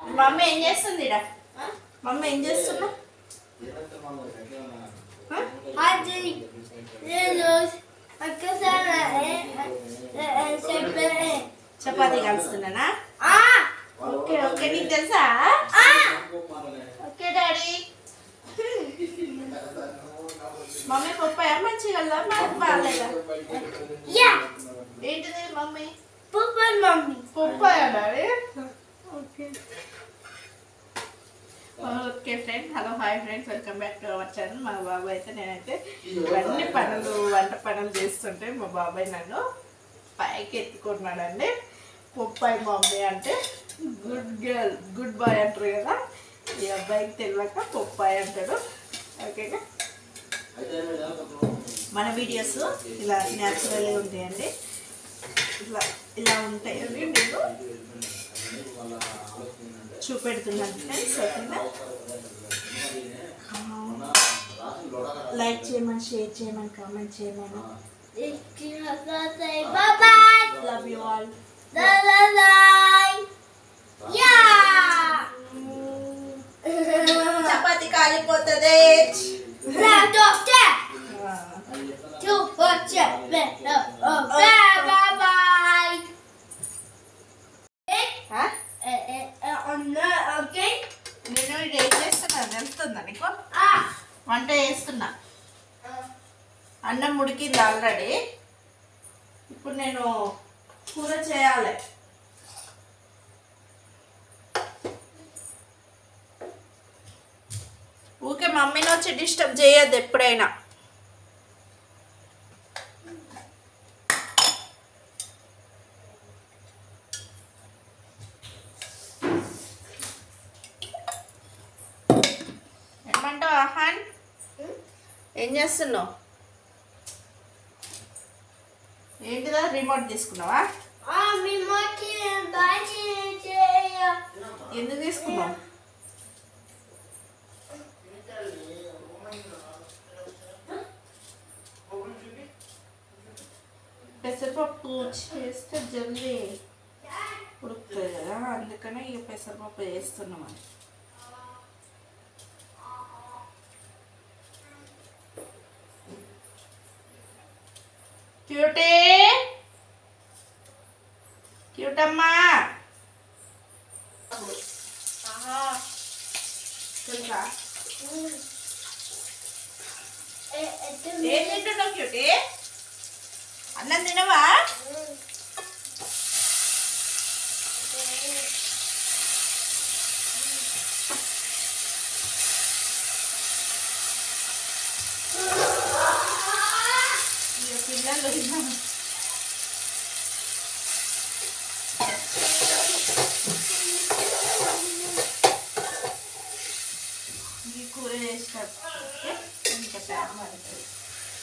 Mummy ఏం చేస్తుంది mummy ఏం చేస్తున్నావు చపాతీ కలుస్తున్నానా? ఓకే ఓకే నీకు తెలుసా? Okay daddy. మమ్మీ పప్పాయ మంచిగా బాగాలేదా? యా. ఏంటిది మమ్మీ? పుప్పర్ mummy. Papaya daddy? Okay okay friends hello hi friends welcome back to our channel మా బాబాయ్ అయితే నేనైతే ఇవన్నీ పనులు వంట పనులు చేస్తుంటే మా బాబాయ్ నన్ను పైకి ఎత్తుకున్నాడండి. పొప్పాయి మమ్మీ అంటే గుడ్ గర్ల్ గుడ్ బాయ్ అంటారు కదా. ఈ అబ్బాయికి తెలియక పొప్పాయి అంటాడు. ఓకేనా మన వీడియోస్ ఇలా న్యాచురల్గా ఉంటాయండి. ఇట్లా ఇలా ఉంటాయండి. నేను చూపెడుతున్నాను ఫ్రెండ్స్ ఓకేనా లైక్ చేయమని షేర్ చేయమని కామెంట్ చేయమని Bye bye. Love you all La la la. Yeah. చపాతి కాలిపోతుంది. Two for seven. Oh, bye bye కూర చేయాలి. ఊకే మమ్మీని వచ్చి డిస్టర్బ్ చేయద్దు ఎప్పుడైనా. ఏమంటావు ఆహాన్? ఏం చేస్తున్నావు? ఏంటిదా? రిమోట్ తీసుకున్నావా? ఎందుకు తీసుకున్నావు పెసరపప్పు చేస్తే జల్దీ ఉడుకుతుంది కదా అందుకనే ఇక పెసరపప్పు వేస్తున్నాం అని క్యూటీ క్యూటమ్మా తెలుసా Eh, eh, ఏం తింటున్నావు క్యూటీ అన్నం తినవా ఇక పిల్లలు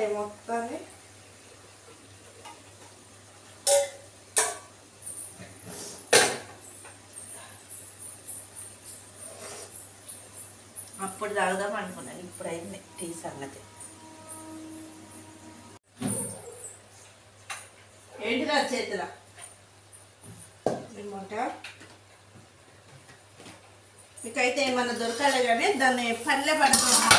ఘాట ఏమవుతుంది అప్పుడు తాగుదాం అనుకున్నాను ఇప్పుడు అయింది టీ సంగతి. ఏంటిదా చేతిలో? రిమోట మీకైతే ఏమన్నా దొరకాలి కానీ దాన్ని పల్లె పడుతున్నా.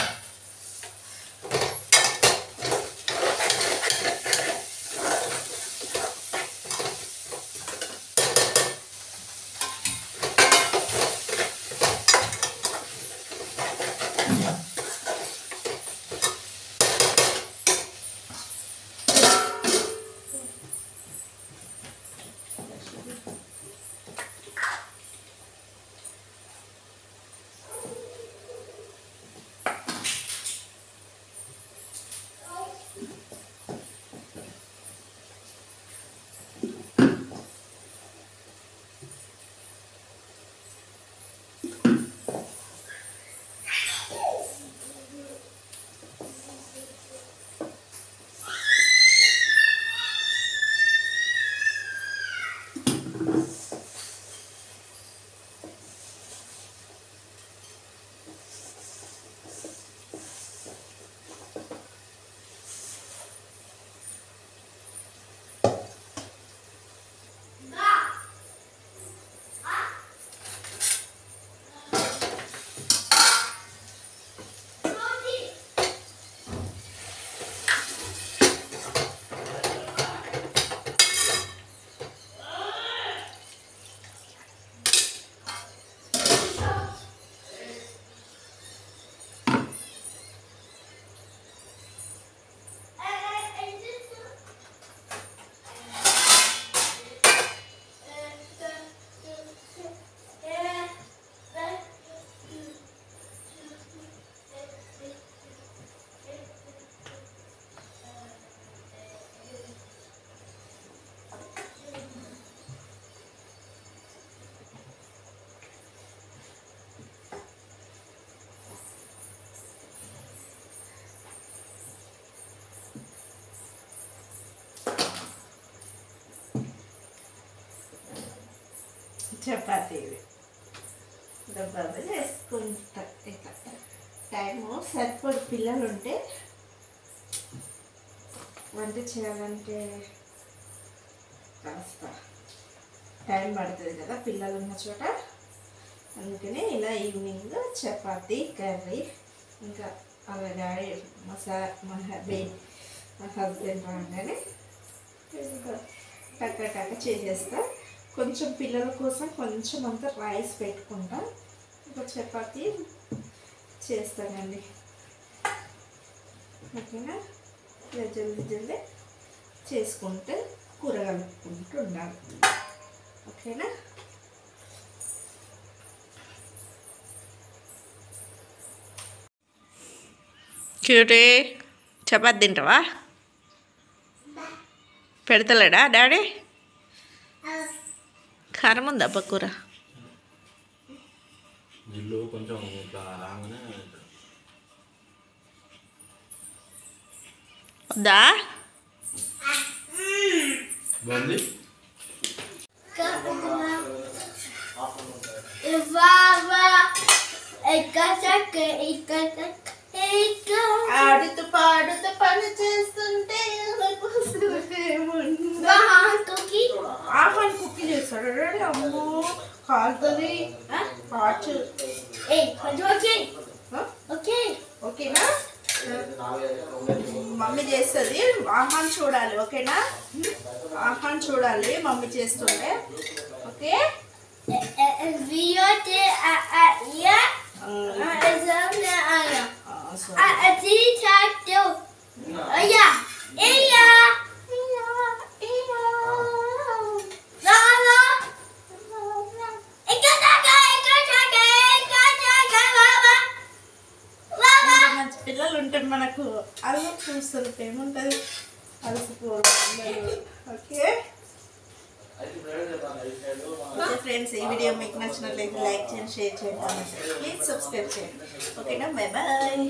చపాతీలు. డబ్బాలు వేసుకుంటా ఇట్లా టైము సరిపోదు. పిల్లలు ఉంటే వంట చేయాలంటే కాస్త టైం పడుతుంది కదా పిల్లలు ఉన్న చోట. అందుకనే ఇలా ఈవినింగ్ చపాతి కర్రీ ఇంకా అలాగే మా సార్ మా హస్బెండ్ మా హస్బెండ్ రాగానే ఇంకా టక్క టక్క చేసేస్తా. కొంచెం పిల్లల కోసం కొంచెం అంతా రైస్ పెట్టుకుంటా. ఇంకా చపాతీ చేస్తానండి. ఓకేనా? ఇలా జల్దీ జల్దీ చేసుకుంటే కూర కలుపుకుంటూ ఉండాలి. ఓకేనా? క్యూటీ చపాతి తింటావా? పెడతలేడా daddy? కారం ఉందా కూర ఇల్లు కొంచెం ఇట్లా రాగానే వద్దా బాగుంది Baba, ikatake, ikatake, ikatake. ఆడుతూ పాడుతూ పని చేస్తుంటే. ఆహాన్ కుక్కి చేస్తాడు. అమ్మో కాలుతుంది కాచు. ఓకేనా? మమ్మీ చేస్తుంది. ఆహాన్ చూడాలి ఓకేనా? ఆహాన్ చూడాలి మమ్మీ చేస్తుండే. ఓకే? పిల్లలు ఉంటే మనకు అల్లు చూస్తారు ఏముంటుంది? అలసిపోవడం ఓకే. ఓకే ఫ్రెండ్స్ ఈ వీడియో మీకు నచ్చినట్లయితే లైక్ చేయండి షేర్ చేయండి ప్లీజ్ సబ్స్క్రైబ్ చేయండి. ఓకేనా? Bye bye